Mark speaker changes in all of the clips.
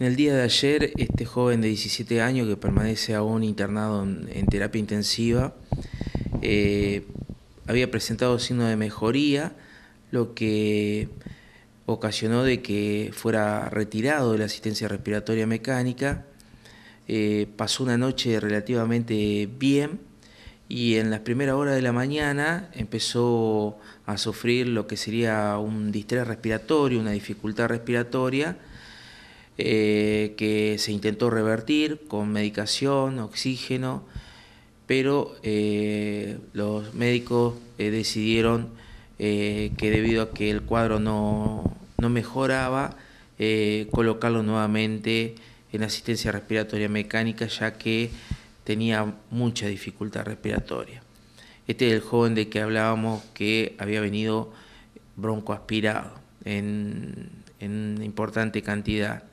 Speaker 1: En el día de ayer, este joven de 17 años que permanece aún internado en, terapia intensiva eh, había presentado signos de mejoría, lo que ocasionó de que fuera retirado de la asistencia respiratoria mecánica. Eh, pasó una noche relativamente bien y en las primeras horas de la mañana empezó a sufrir lo que sería un distrés respiratorio, una dificultad respiratoria eh, que se intentó revertir con medicación, oxígeno, pero eh, los médicos eh, decidieron que debido a que el cuadro no, no mejoraba, colocarlo nuevamente en asistencia respiratoria mecánica, ya que tenía mucha dificultad respiratoria. Este es el joven de que hablábamos que había venido broncoaspirado en, en importante cantidad.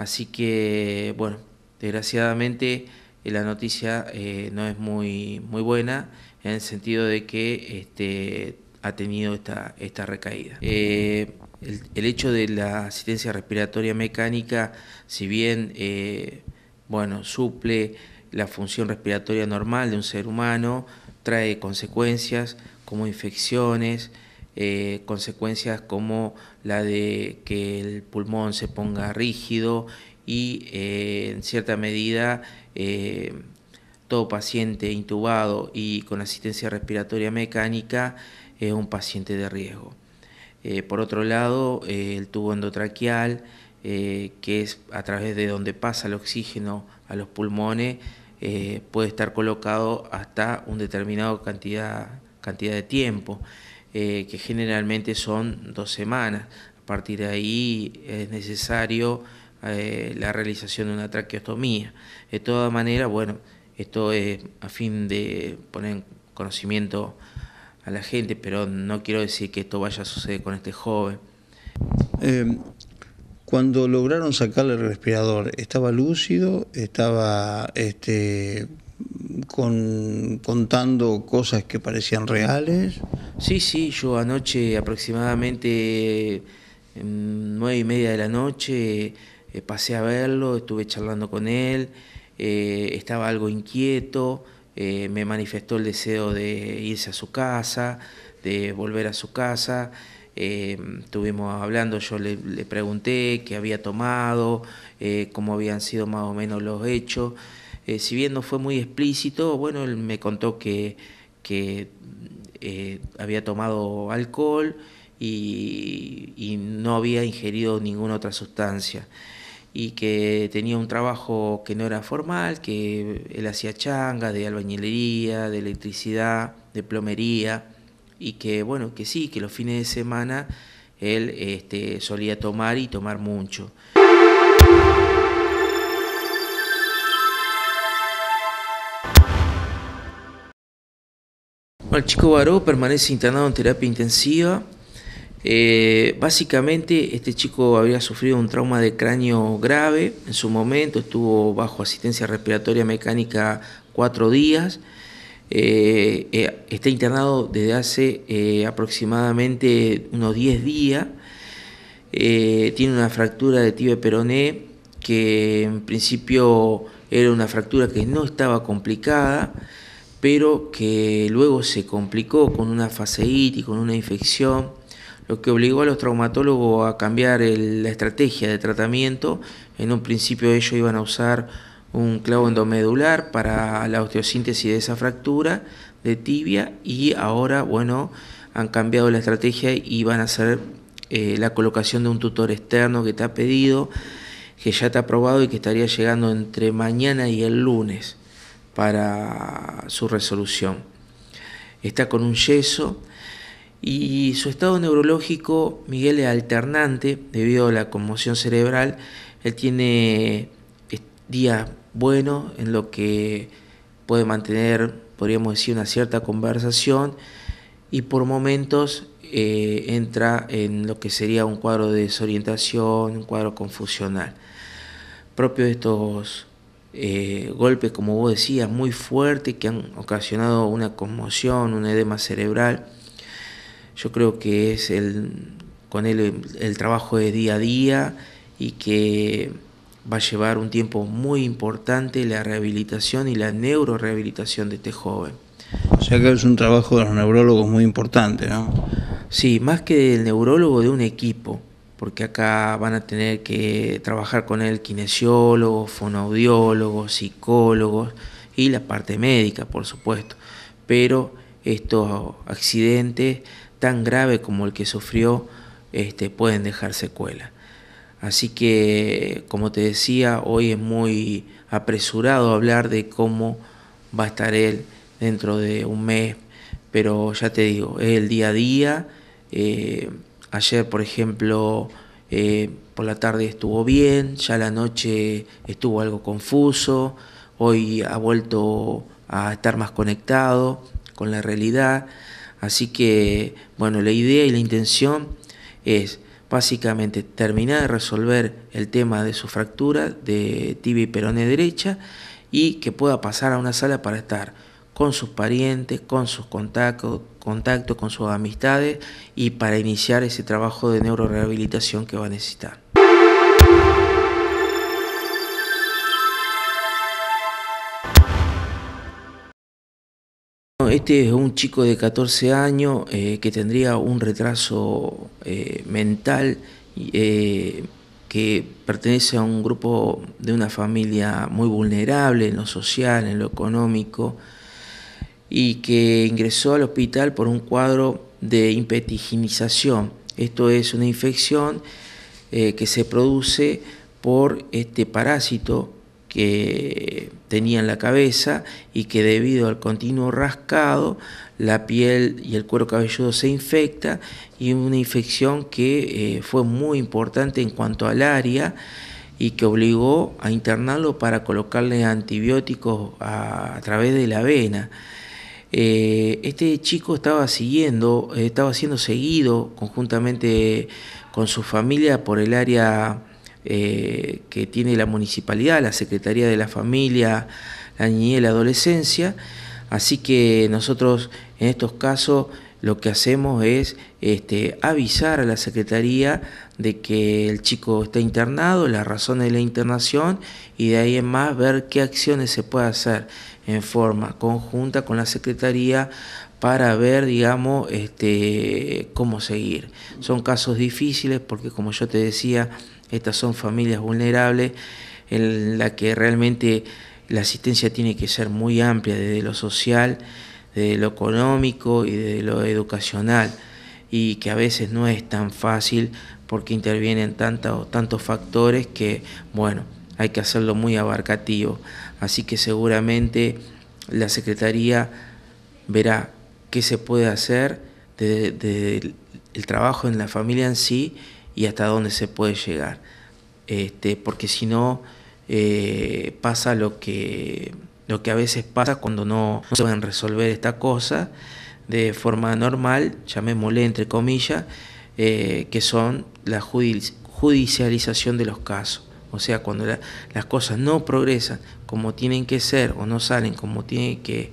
Speaker 1: Así que, bueno, desgraciadamente eh, la noticia eh, no es muy, muy buena en el sentido de que este, ha tenido esta, esta recaída. Eh, el, hecho de la asistencia respiratoria mecánica, si bien bueno, suple la función respiratoria normal de un ser humano, trae consecuencias como infecciones, eh, consecuencias como la de que el pulmón se ponga rígido y eh, en cierta medida eh, todo paciente intubado y con asistencia respiratoria mecánica es un paciente de riesgo. por otro lado, el tubo endotraqueal, que es a través de donde pasa el oxígeno a los pulmones, puede estar colocado hasta una determinada cantidad, cantidad de tiempo. Eh, que generalmente son dos semanas. A partir de ahí es necesario eh, la realización de una traqueostomía. De todas maneras, bueno, esto es a fin de poner en conocimiento a la gente, pero no quiero decir que esto vaya a suceder con este joven.
Speaker 2: Eh, cuando lograron sacarle el respirador, ¿estaba lúcido? ¿Estaba este, con, contando cosas que parecían reales?
Speaker 1: Sí, sí, yo anoche aproximadamente nueve y media de la noche eh, pasé a verlo, estuve charlando con él, eh, estaba algo inquieto, eh, me manifestó el deseo de irse a su casa, de volver a su casa. estuvimos hablando, yo le, le, pregunté qué había tomado, cómo habían sido más o menos los hechos. Si bien no fue muy explícito, bueno, él me contó que, eh, había tomado alcohol y, no había ingerido ninguna otra sustancia y que tenía un trabajo que no era formal, que él hacía changa de albañilería, de electricidad, de plomería y que bueno, que sí, que los fines de semana él este, solía tomar y tomar mucho. El chico Baró permanece internado en terapia intensiva. Eh, básicamente este chico había sufrido un trauma de cráneo grave en su momento, estuvo bajo asistencia respiratoria mecánica cuatro días. Eh, eh, está internado desde hace aproximadamente unos 10 días. tiene una fractura de tibia peroné que en principio era una fractura que no estaba complicada pero que luego se complicó con una faseitis, con una infección, lo que obligó a los traumatólogos a cambiar la estrategia de tratamiento. En un principio ellos iban a usar un clavo endomedular para la osteosíntesis de esa fractura de tibia y ahora, bueno, han cambiado la estrategia y van a hacer eh, la colocación de un tutor externo que te ha pedido, que ya está aprobado y que estaría llegando entre mañana y el lunes para su resolución. Está con un yeso y su estado neurológico, Miguel, es alternante debido a la conmoción cerebral. Él tiene días buenos en lo que puede mantener, podríamos decir, una cierta conversación y por momentos eh, entra en lo que sería un cuadro de desorientación, un cuadro confusional. Propio de estos eh, golpes, como vos decías, muy fuertes que han ocasionado una conmoción, un edema cerebral. Yo creo que es el, con él el, trabajo de día a día y que va a llevar un tiempo muy importante la rehabilitación y la neurorehabilitación de este joven.
Speaker 2: O sea que es un trabajo de los neurólogos muy importante, ¿no?
Speaker 1: Sí, más que del neurólogo, de un equipo, porque acá van a tener que trabajar con él kinesiólogos, fonoaudiólogos, psicólogos y la parte médica, por supuesto. Pero estos accidentes tan graves como el que sufrió este, pueden dejar secuela. Así que, como te decía, hoy es muy apresurado hablar de cómo va a estar él dentro de un mes, pero ya te digo, es el día a día. Eh, ayer, por ejemplo, eh, por la tarde estuvo bien, ya la noche estuvo algo confuso, hoy ha vuelto a estar más conectado con la realidad. Así que, bueno, la idea y la intención es básicamente terminar de resolver el tema de su fractura de tibia y peroné derecha y que pueda pasar a una sala para estar con sus parientes, con sus contactos, contactos con sus amistades y para iniciar ese trabajo de neurorehabilitación que va a necesitar. Este es un chico de 14 años eh, que tendría un retraso eh, mental eh, que pertenece a un grupo de una familia muy vulnerable en lo social, en lo económico, y que ingresó al hospital por un cuadro de impetiginización. Esto es una infección que se produce por este parásito que tenía en la cabeza y que debido al continuo rascado la piel y el cuero cabelludo se infecta y una infección que eh, fue muy importante en cuanto al área y que obligó a internarlo para colocarle antibióticos a, través de la vena. Eh, este chico estaba siguiendo, estaba siendo seguido conjuntamente con su familia por el área eh, que tiene la municipalidad, la Secretaría de la Familia, la Niñez y la Adolescencia. Así que nosotros en estos casos lo que hacemos es este, avisar a la Secretaría de que el chico está internado, las razones de la internación y de ahí en más ver qué acciones se puede hacer en forma conjunta con la Secretaría para ver, digamos, este, cómo seguir. Son casos difíciles porque, como yo te decía, estas son familias vulnerables en la que realmente la asistencia tiene que ser muy amplia desde lo social, desde lo económico y desde lo educacional y que a veces no es tan fácil porque intervienen tantos, tantos factores que, bueno, hay que hacerlo muy abarcativo. Así que seguramente la Secretaría verá qué se puede hacer desde, el trabajo en la familia en sí y hasta dónde se puede llegar. Este, porque si no, eh, pasa lo que, lo que a veces pasa cuando no, se pueden resolver esta cosa de forma normal, llamémosle entre comillas, eh, que son la judicialización de los casos. O sea, cuando las cosas no progresan como tienen que ser o no salen como tienen que,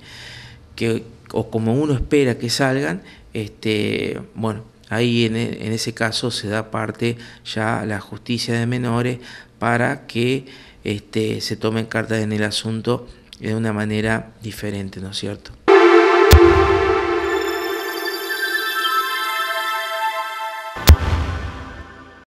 Speaker 1: que o como uno espera que salgan, este, bueno, Ahí en, en, ese caso se da parte ya a la justicia de menores para que este, se tomen cartas en el asunto de una manera diferente, ¿no es cierto?